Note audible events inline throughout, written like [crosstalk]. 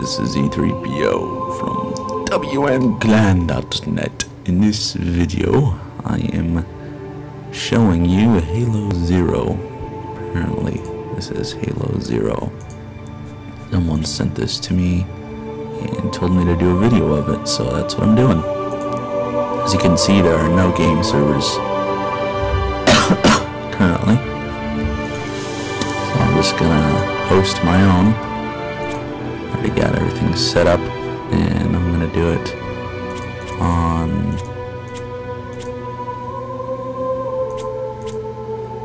This is E3PO from WMClan.net. In this video, I am showing you Halo Zero. Apparently, this is Halo Zero. Someone sent this to me and told me to do a video of it, so that's what I'm doing. As you can see, there are no game servers [coughs] currently. So I'm just gonna host my own. Already got everything set up, and I'm gonna do it on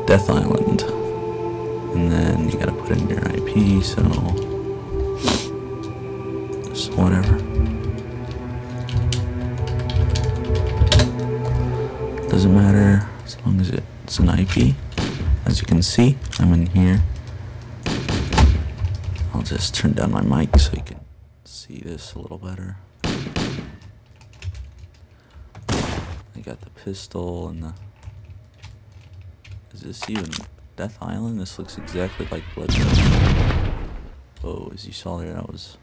Death Island. And then you gotta put in your IP, so just whatever. Doesn't matter as long as it's an IP. As you can see, I'm in here. Just turn down my mic so you can see this a little better. I got the pistol and the. Is this even Death Island? This looks exactly like Blood Gulch. Oh, as you saw there, that was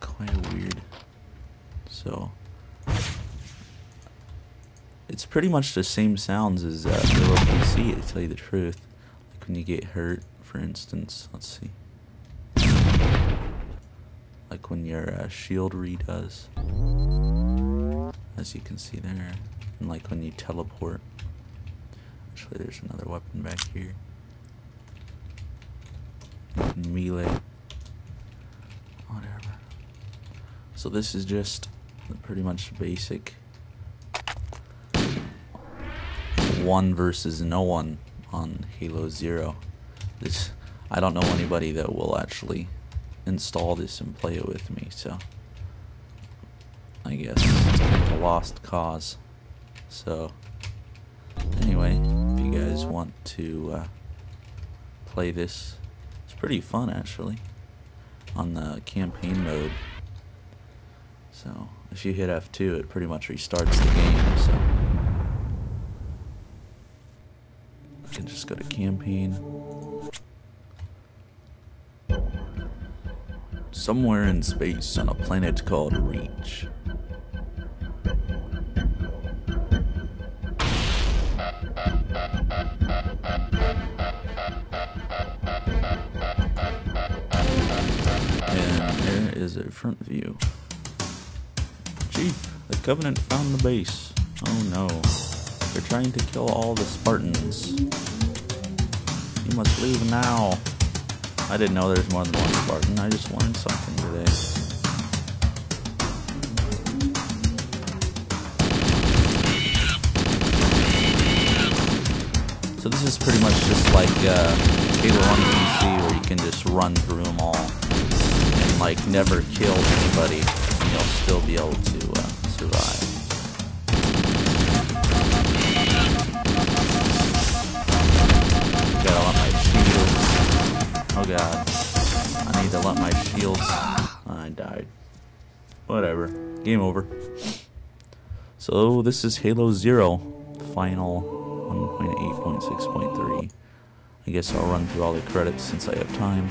quite weird. So, it's pretty much the same sounds as uh, Halo PC, to tell you the truth. When you get hurt, for instance. Let's see. Like when your uh, shield redoes. As you can see there. And like when you teleport. Actually, there's another weapon back here. Melee. Whatever. So this is just pretty much basic one versus no one on Halo Zero. This I don't know anybody that will actually install this and play it with me, so I guess it's a lost cause. So anyway, if you guys want to uh, play this, it's pretty fun actually on the campaign mode. So if you hit F2, it pretty much restarts the game. So. I can just go to campaign. Somewhere in space on a planet called Reach. And there is a front view. Chief, the Covenant found the base. Oh no. They're trying to kill all the Spartans. You must leave now. I didn't know there's more than one Spartan. I just learned something today. So this is pretty much just like uh, Halo 1 PC where you can just run through them all and like never kill anybody and you'll still be able to uh, survive. God. I need to let my shields. Ah, I died. Whatever. Game over. So this is Halo Zero, final 1.8.6.3. I guess I'll run through all the credits since I have time.